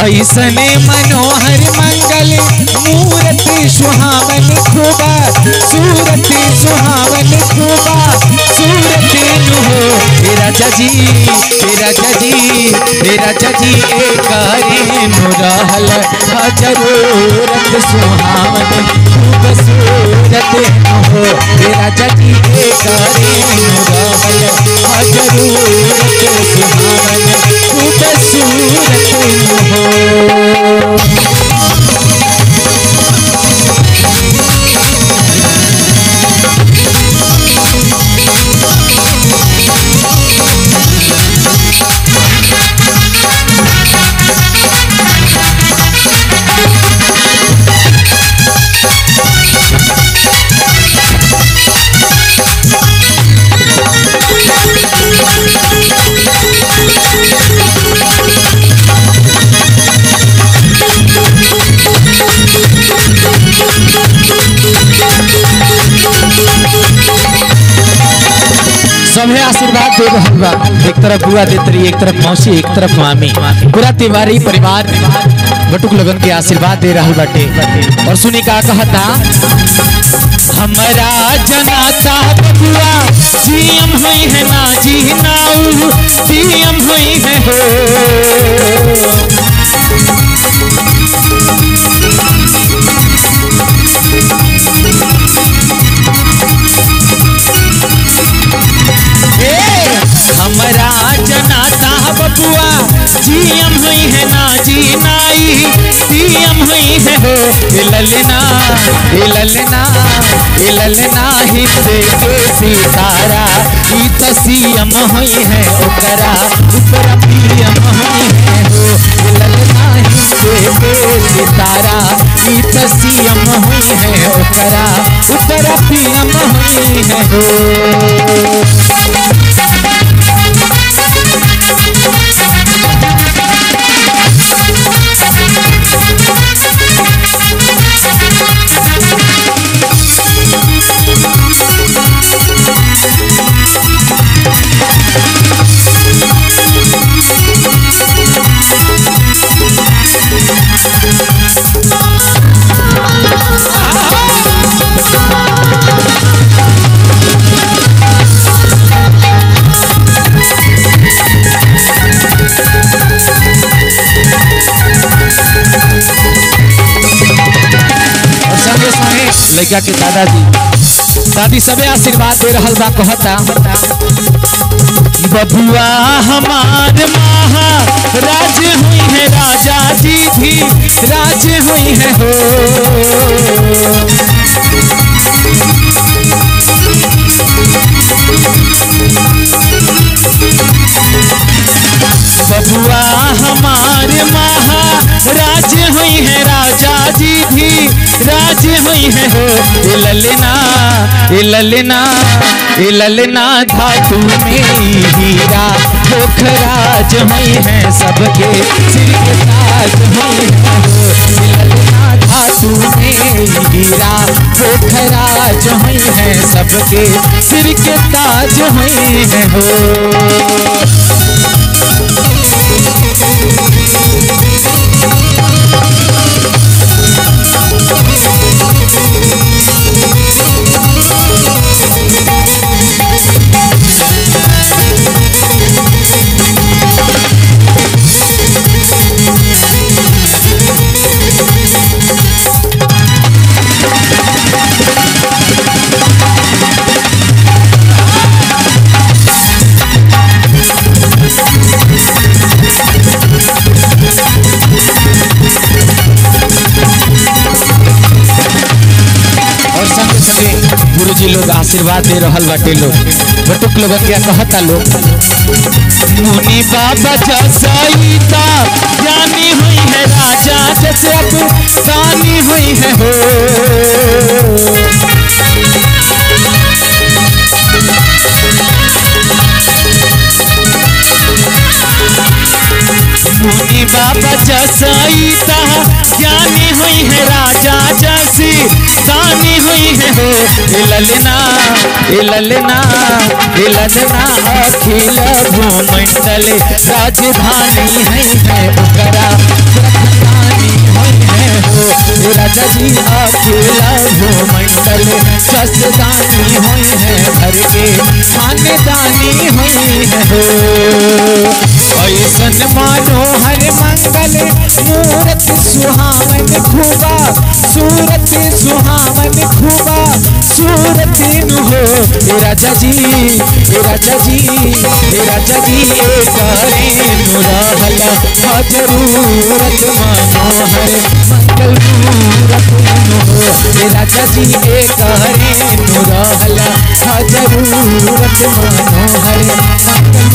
ऐसने मनोहर मंगल, मूर्ति सुहावन खूबा सूरति सुहावन खूबा सूरति हे जी हे राजा जी हे राजा जी एक रहल ज़रूरत सुहावन, खूब सूरत हे राजा जी एक रहल ज़रूरत सुहावन खूब सूरत नुहो सभे आशीर्वाद दे रहल बा एक तरफ़ बुआ देत रही एक तरफ़ मौसी, एक तरफ़ मामी। पूरा तिवारी परिवार, बटुक लगन के आशीर्वाद दे रहल बाटे। और सुनी का कहता, हमरा जनाता बबुआ सीएम होई है ना जी नाऊ सीएम होई है हो। ललना ललना ललना हिंदे के सितारा। ई त सीएम हुई है ओकरा ऊपर पीएम हुई है हो ललना हिंदे के सितारा ई त सीएम हुई है ओकरा ऊपर पीएम हुई है हो लड़का के दादाजी। दादी सबे आशीर्वाद दे रहल बा कहता। बबुआ हमार महा, राज हुई है राजा जी भी राज हुई है हो। बबुआ हमार महा, राज हुई है राजा जी भी राज हुई है हो ललना ललना ललना धातु में हीरा, पोखराज हुई है सबके सिर के ताज हुई है ललना धातु में हीरा, पोखराज हुई है सबके सिर के ताज हुई है हो। गुरु जी लोग आशीर्वाद दे रहा बाटे लोग। बटुक लोग क्या कहता लोग? मुनि बाबा ज्ञानी हुई है राजा हुई है हो। मुनि बाबा जसईता ज्ञानी हुई है राजा जैसी कानी हुई है हो ललना ललना ललना अखिल भूमंडल, राजधानी है है ओकरा राजा जी अकेला हुई है के हुई है हो ऐसन मनोहर मंगल मूरत सुहावन खुबा सूरत सुहावन मेरा राजा जी चाची राजा जी ए राजा जी ए रहला हा ज़रूरत मनोहर मंगल मूरत मानो हे राजा जी ए करे मोरा रहला हा ज़रूरत मनोहर मंगल